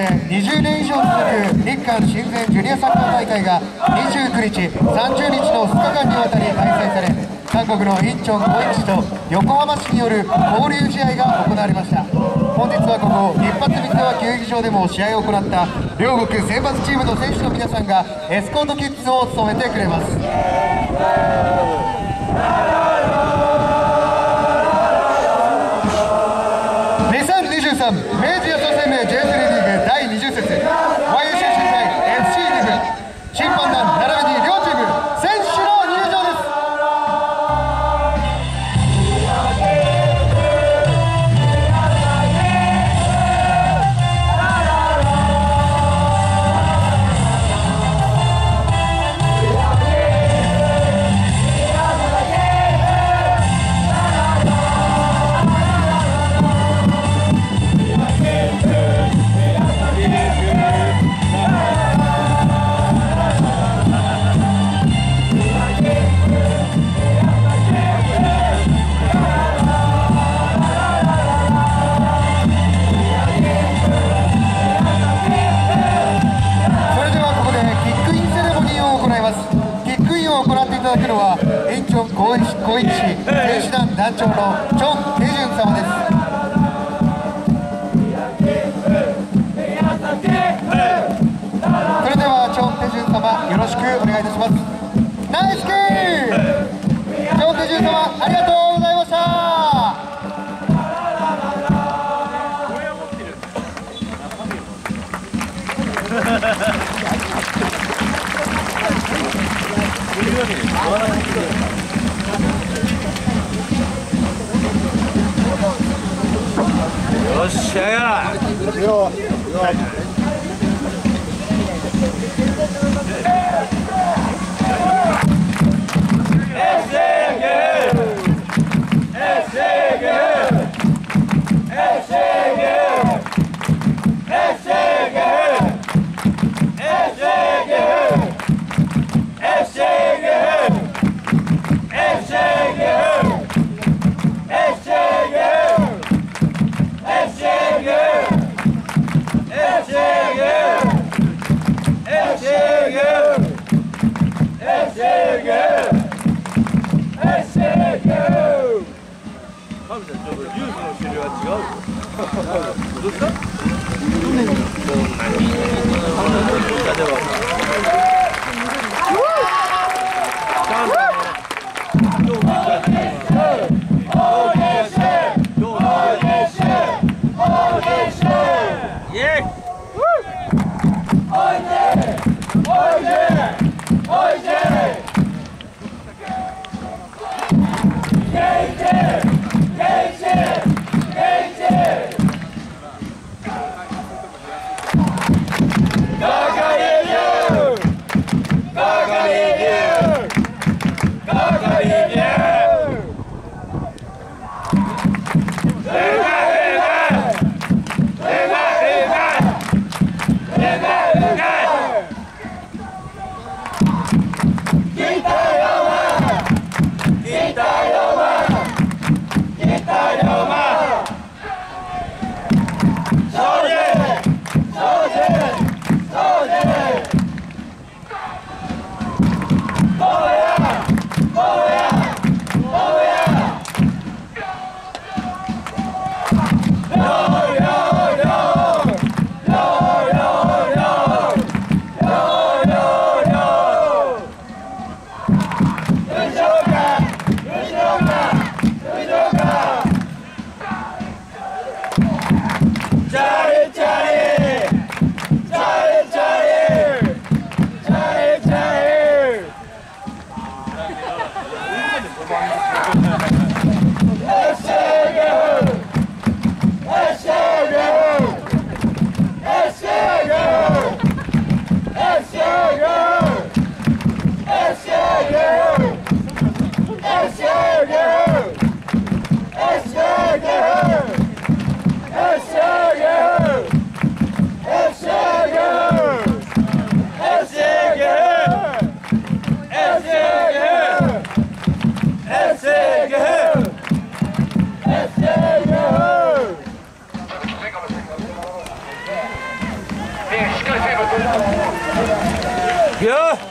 して20年以上続く日韓親善ジュニアサッカー大会が29日30日の2日間にわたり開催され韓国のインチョンコイチと横浜市による交流試合が行われました。本日はここ一発水沢球技場でも試合を行った。両国選抜チームの選手の皆さんがエスコートキッズを務めてくれます。エンチョン高一高一市選手団団長のチョン・テジュン様です。それではチョン・テジュン様よろしくお願いいたします。ナイスキーチョン・テジュン様ありがとうございました。よ っしゃやカムちゃんちょっとジュースの種類は違うよどうしたいや